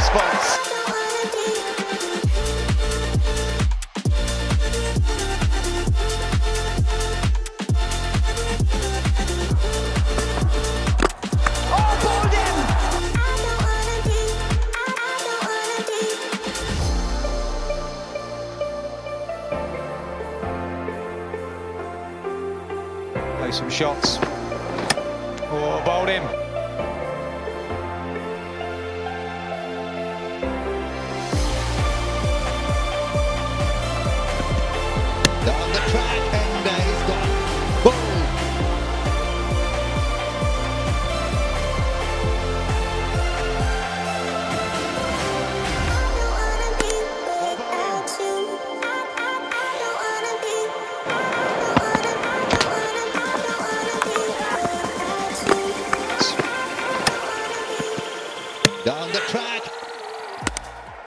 response. Some shots. Oh, bowled him. Down the track,